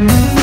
Mm-hmm.